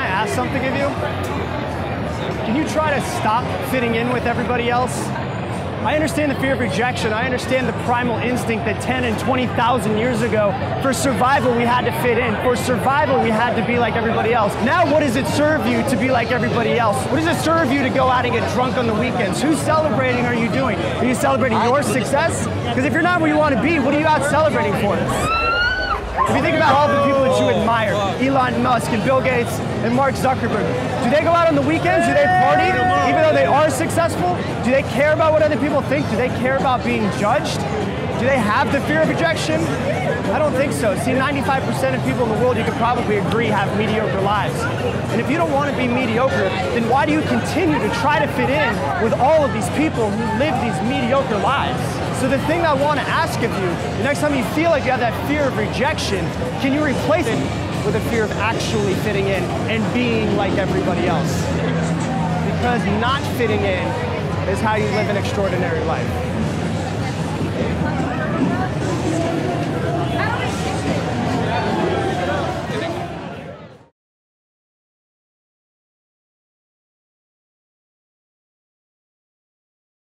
ask something of you? Can you try to stop fitting in with everybody else? I understand the fear of rejection. I understand the primal instinct that 10 and 20,000 years ago, for survival, we had to fit in. For survival, we had to be like everybody else. Now, what does it serve you to be like everybody else? What does it serve you to go out and get drunk on the weekends? Who's celebrating are you doing? Are you celebrating your success? Because if you're not where you want to be, what are you out celebrating for? If you think about all the people Elon Musk and Bill Gates and Mark Zuckerberg, do they go out on the weekends? Do they party? Even though they are successful? Do they care about what other people think? Do they care about being judged? Do they have the fear of rejection? I don't think so. See, 95% of people in the world, you could probably agree, have mediocre lives. And if you don't want to be mediocre, then why do you continue to try to fit in with all of these people who live these mediocre lives? So the thing I want to ask of you, the next time you feel like you have that fear of rejection, can you replace it with a fear of actually fitting in and being like everybody else? Because not fitting in is how you live an extraordinary life.